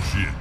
Jin.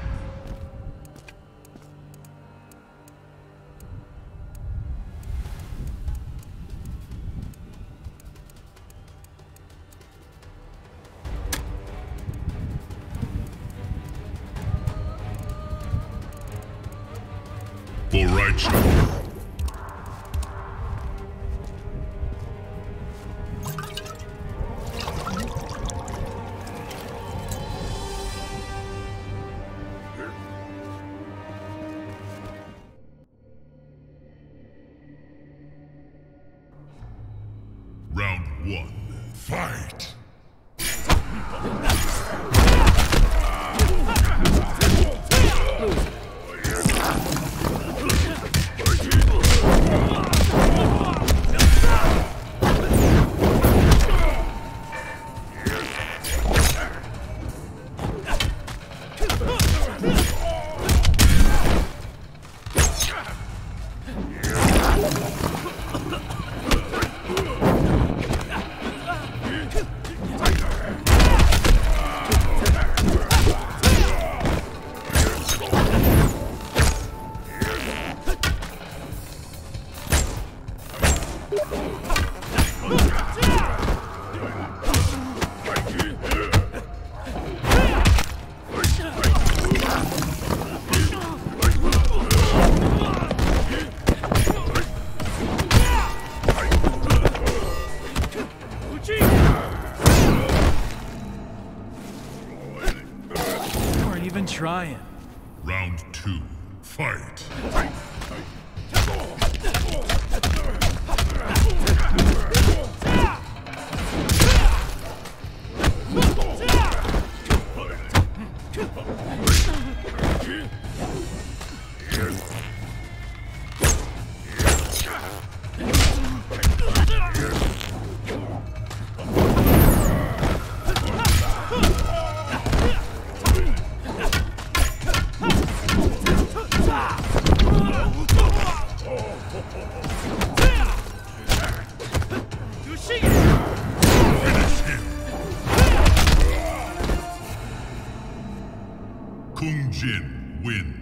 Jin wins.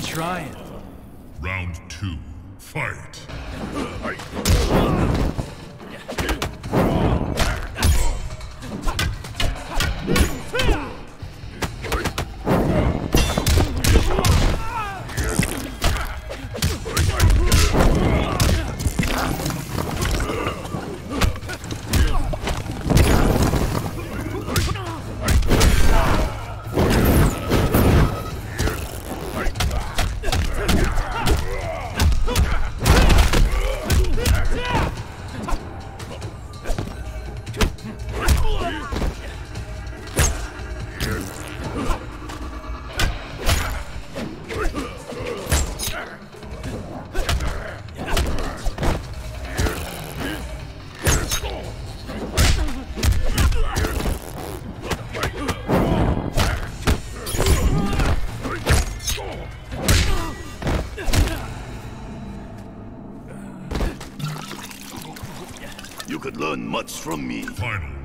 You aren't even trying. Round two. Fight! Final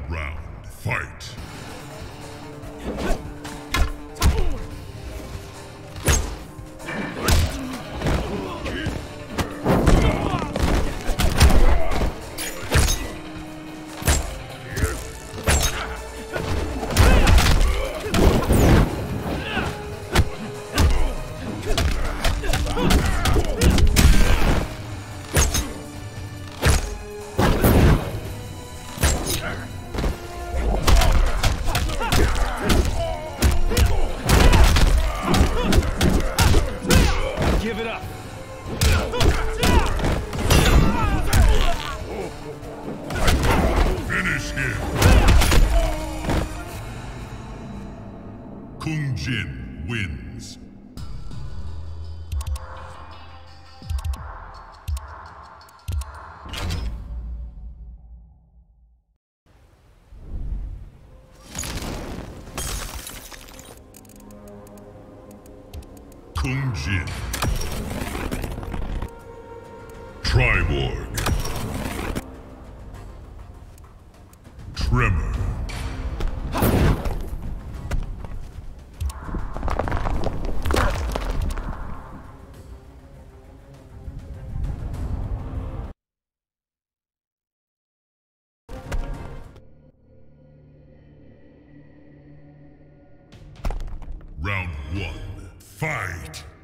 Fight!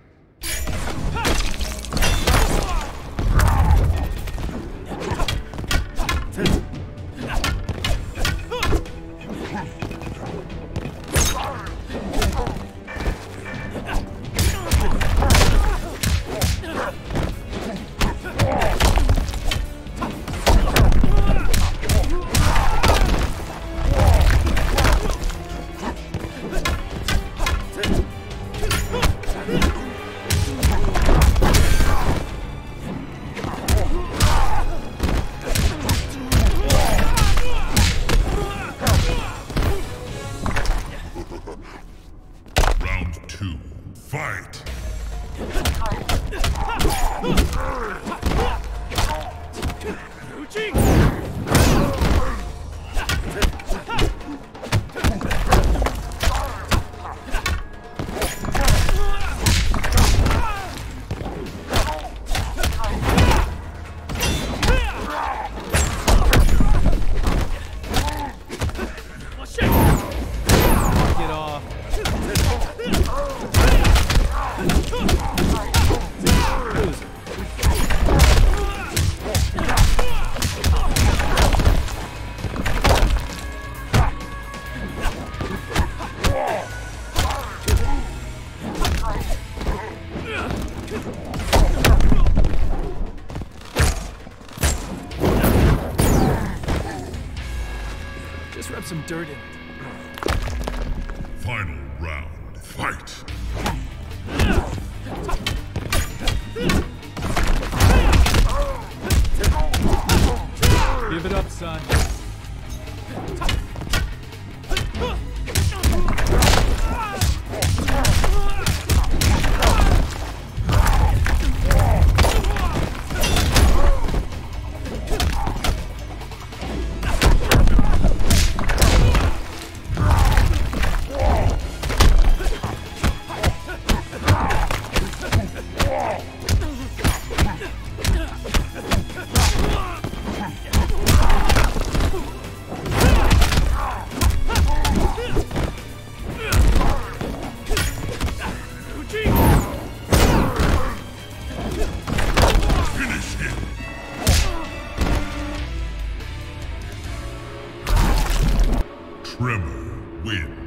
Tremor wins.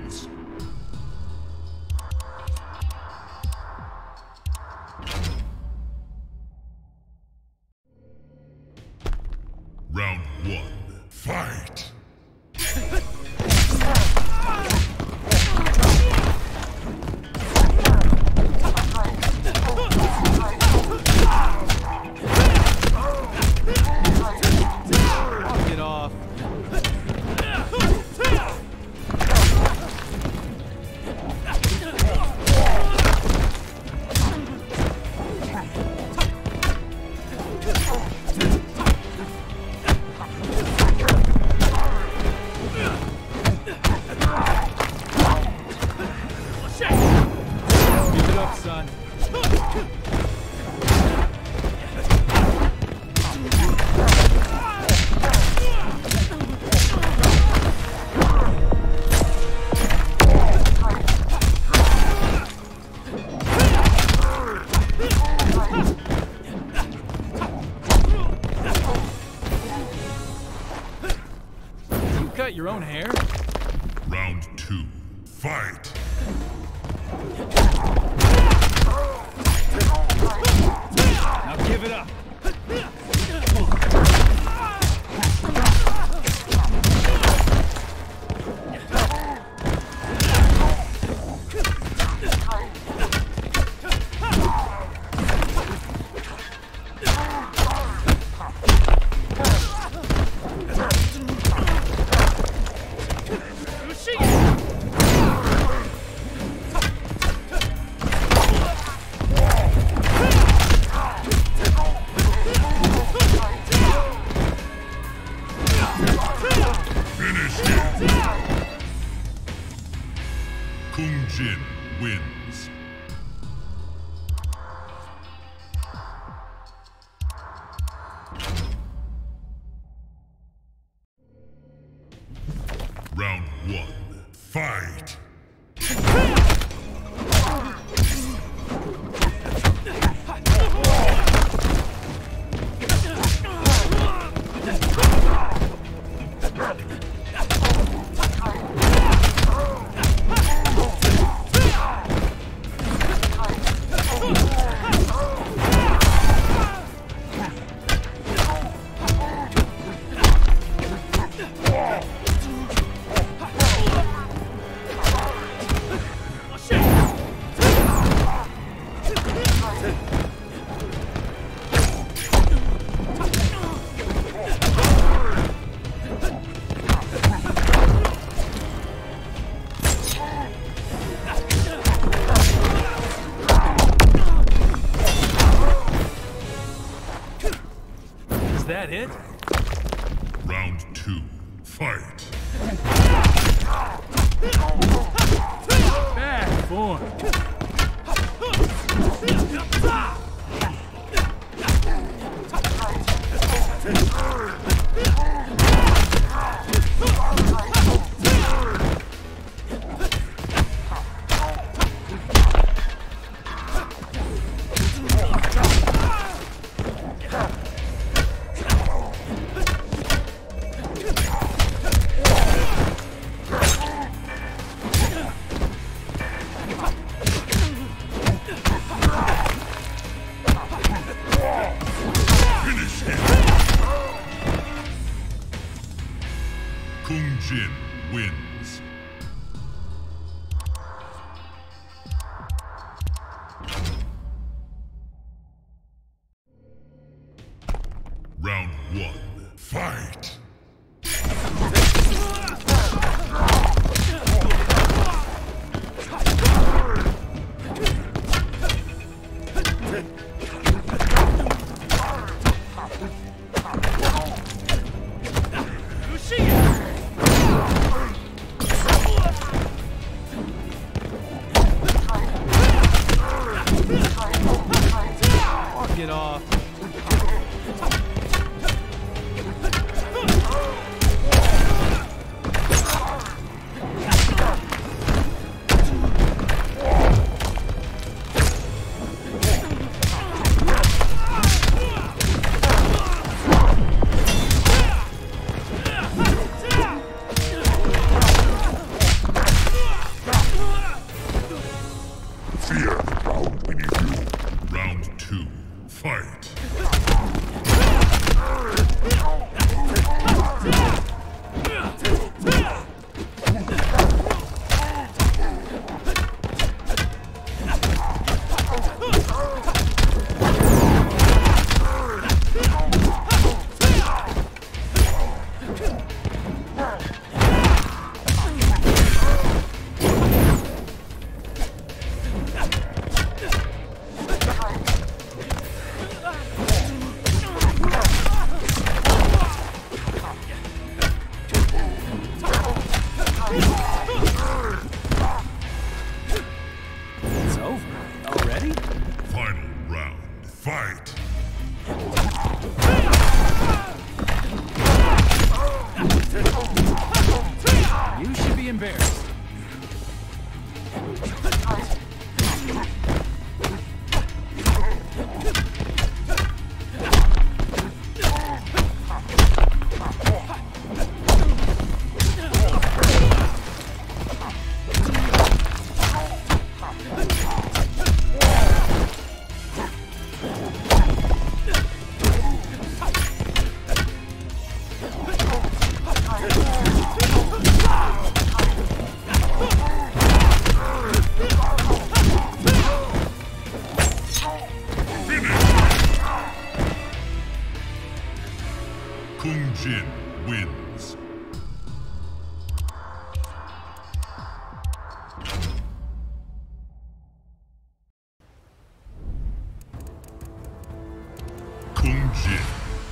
剑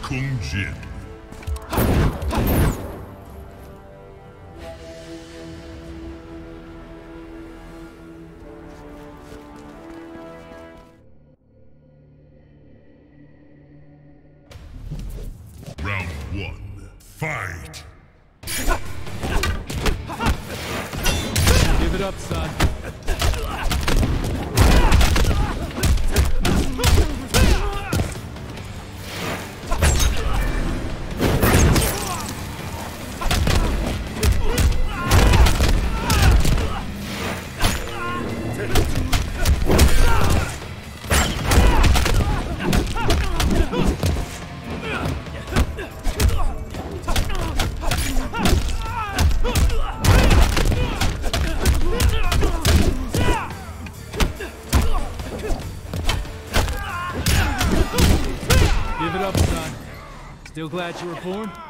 空剑 Still glad you were born?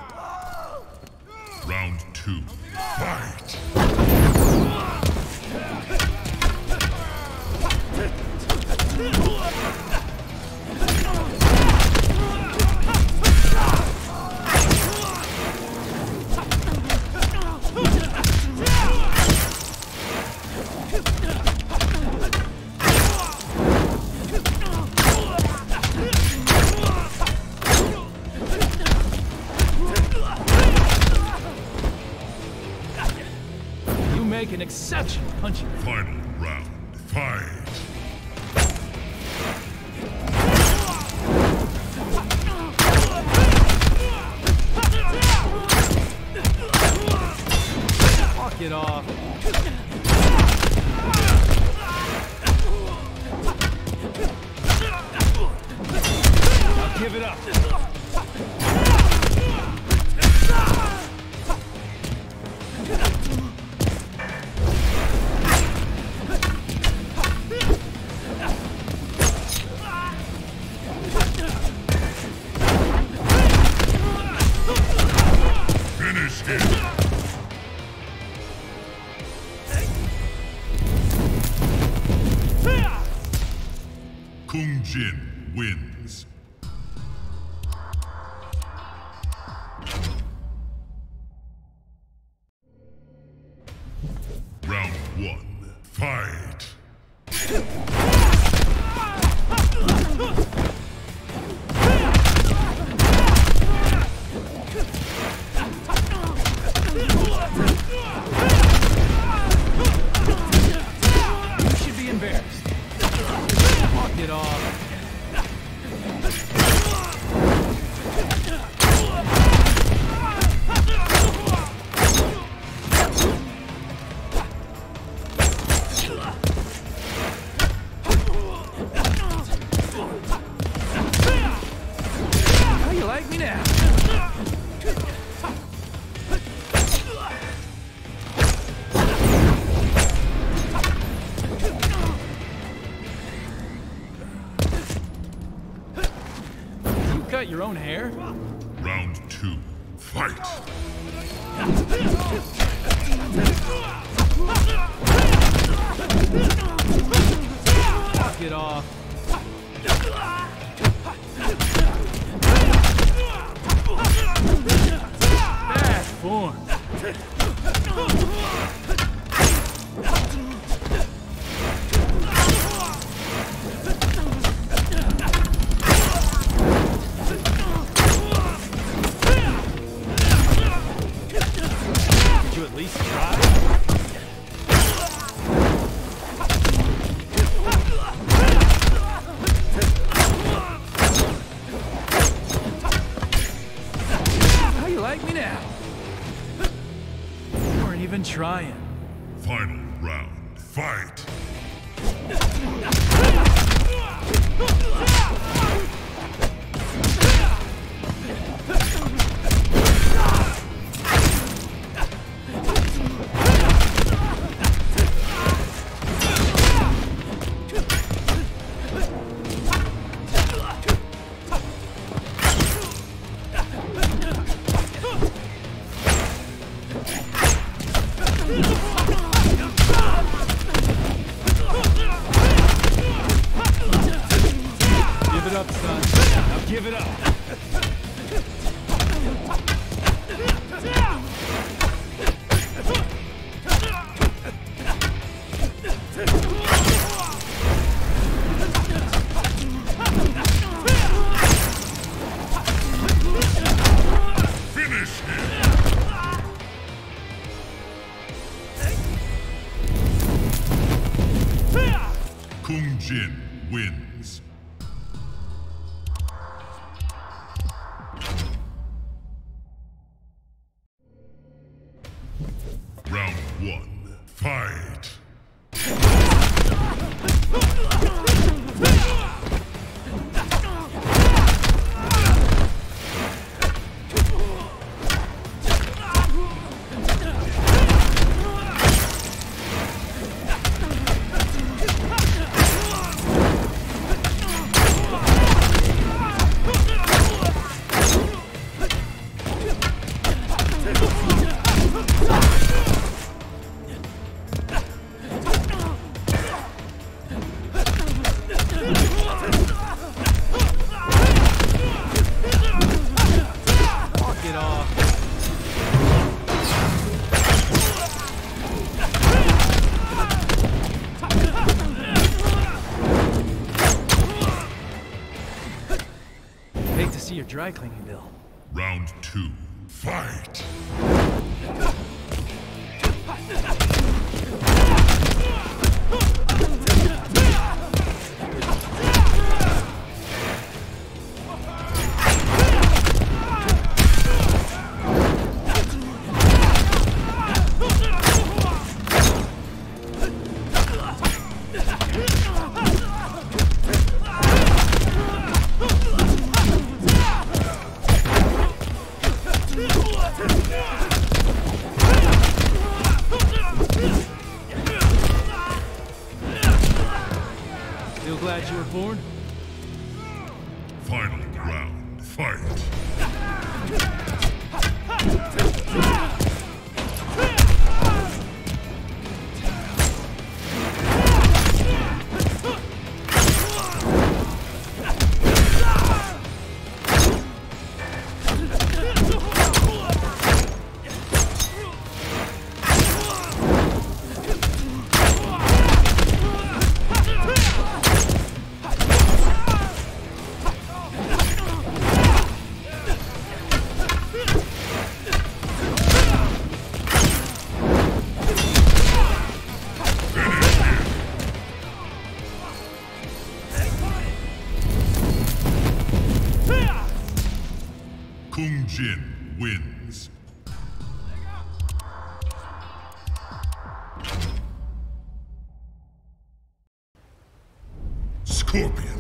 One. Fight! Own hair? Jin wins. Kung Jin wins. Scorpion.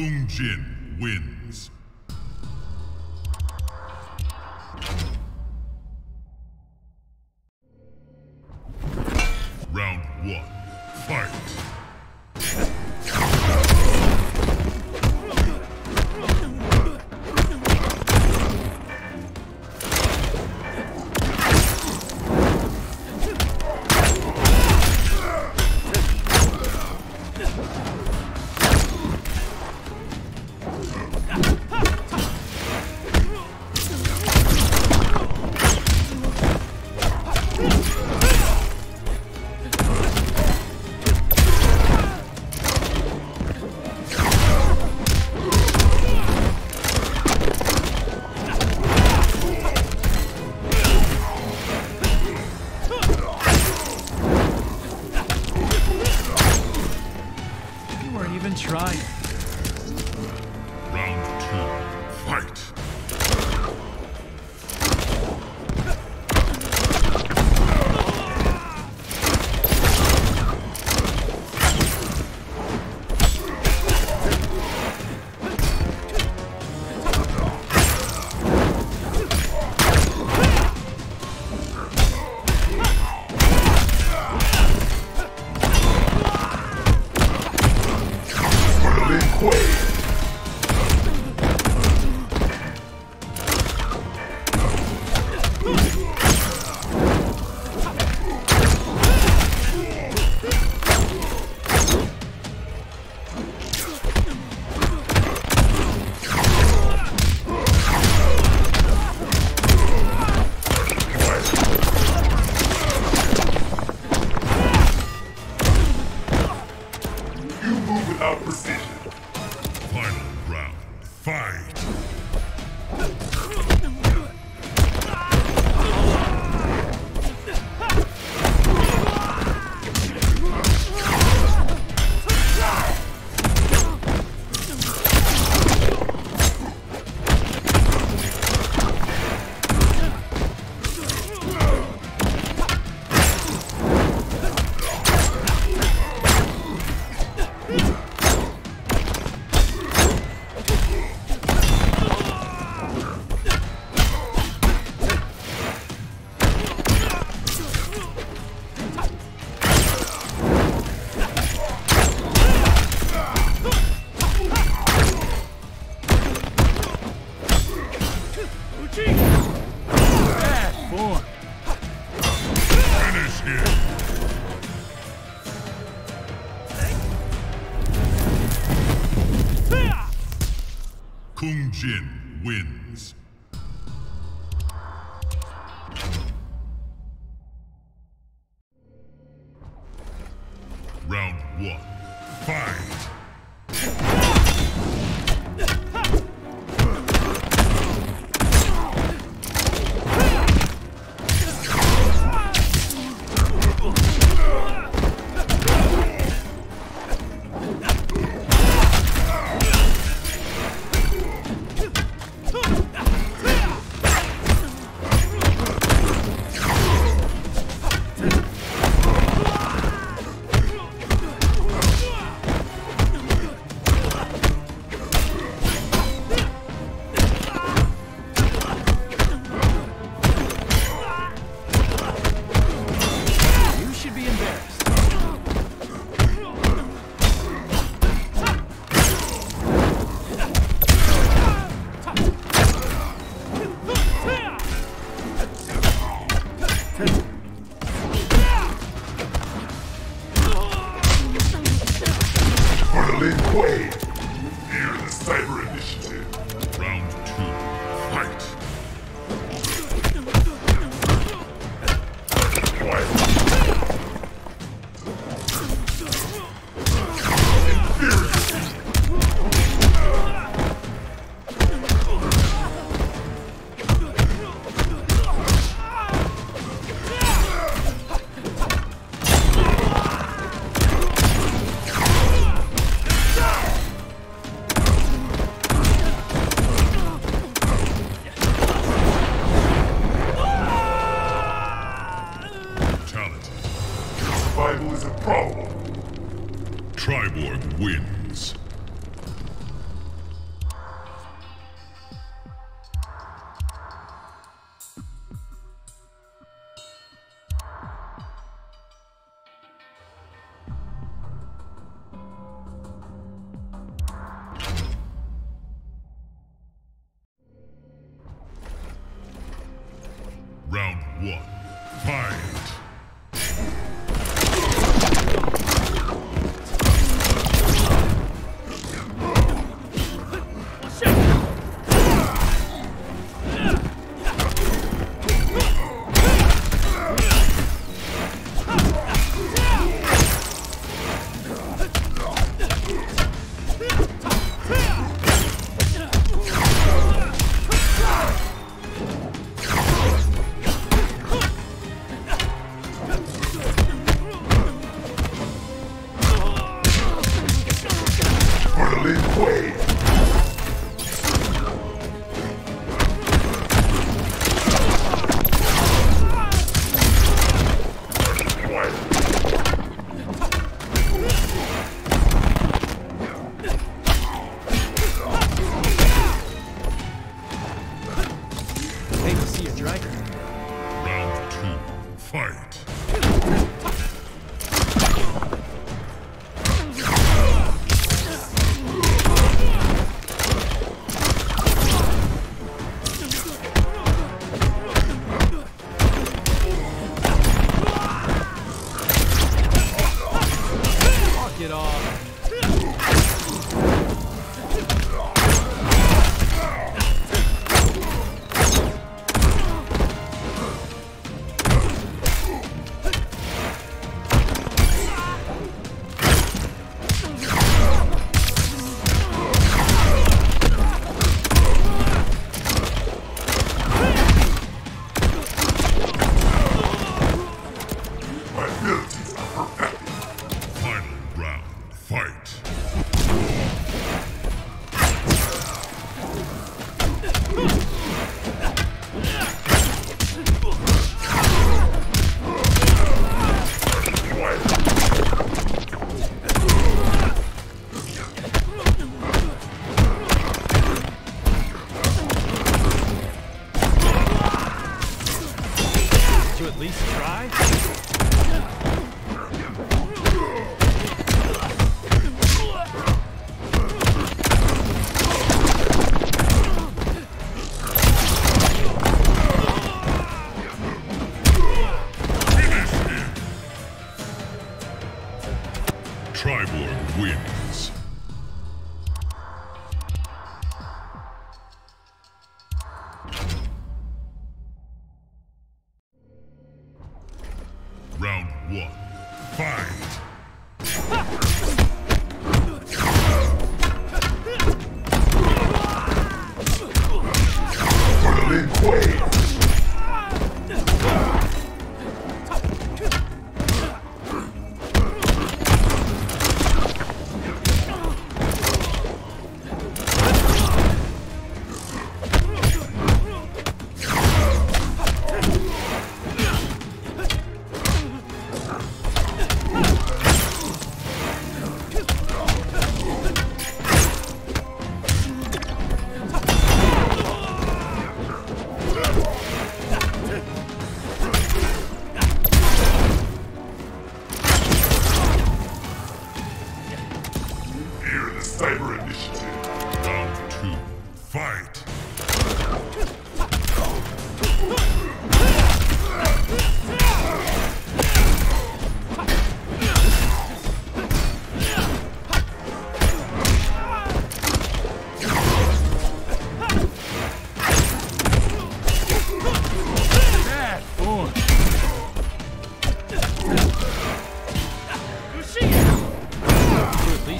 Kung Jin wins.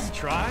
Least try?